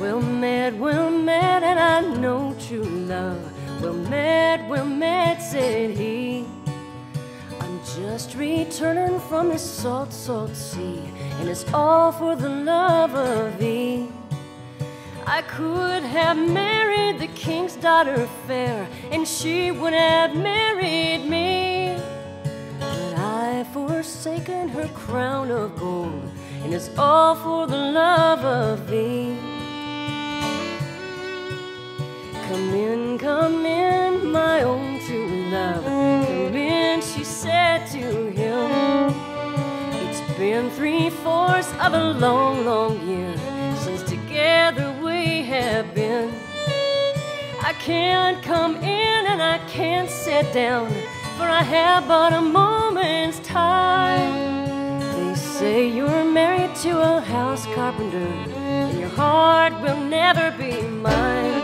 Met, and I know true love. Well met, said he. I'm just returning from this salt, salt sea, and it's all for the love of thee. I could have married the king's daughter fair, and she would have married me. But I've forsaken her crown of gold, and it's all for the love of thee. Come in, come in, my own true love. Come in, she said to him. It's been three fourths of a long, long year since together we have been. I can't come in and I can't sit down, for I have but a moment's time. They say you're married to a house carpenter, and your heart will never be mine.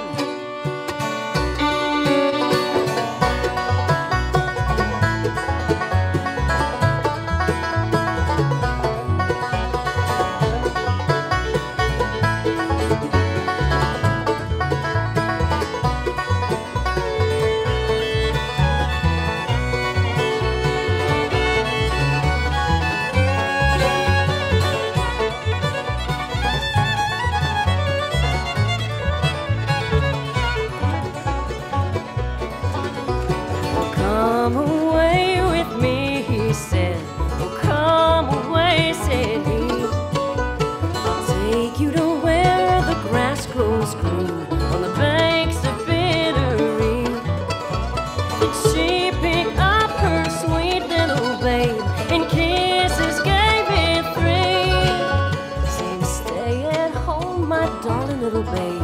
Little babe,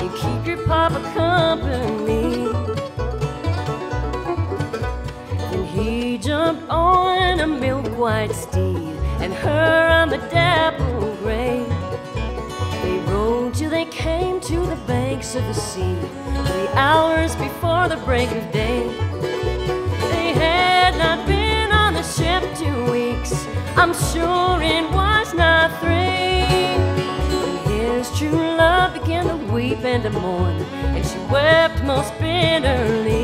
and keep your papa company. And he jumped on a milk white steed, and her on the dapple gray. They rode till they came to the banks of the sea, three hours before the break of day. They had not been on the ship two weeks, I'm sure it was not three. True love began to weep and to mourn, and she wept most bitterly.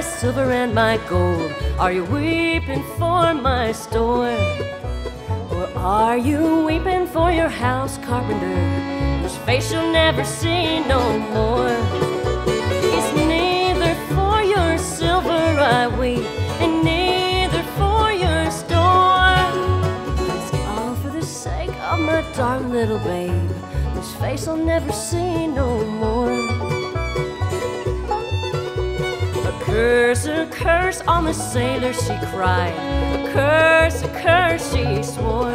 My silver and my gold? Are you weeping for my store? Or are you weeping for your house carpenter, whose face you'll never see no more? It's neither for your silver I weep, and neither for your store. It's all for the sake of my darling little babe, whose face I'll never see no more. A curse, a curse on the sailor, she cried. A curse, a curse, she swore.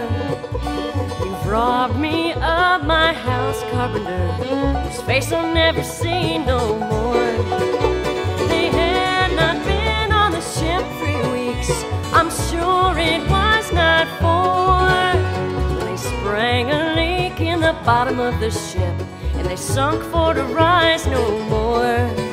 You've robbed me of my house carpenter, whose face I'll never see no more. They had not been on the ship three weeks, I'm sure it was not four. They sprang a leak in the bottom of the ship, and they sunk for to rise no more.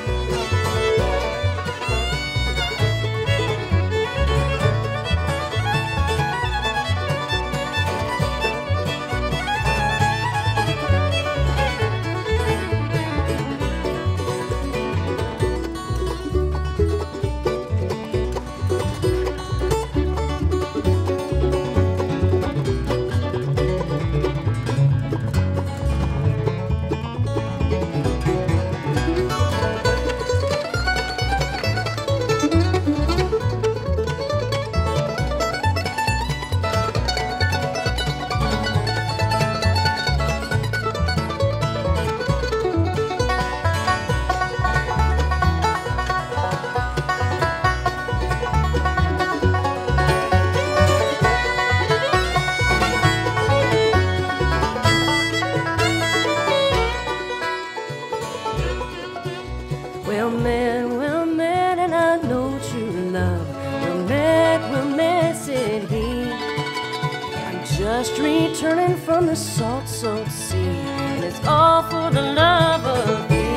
Well met, well met, and I know true love Well met, well met, said he. I'm just returning from the salt, salt sea, and it's all for the love of you.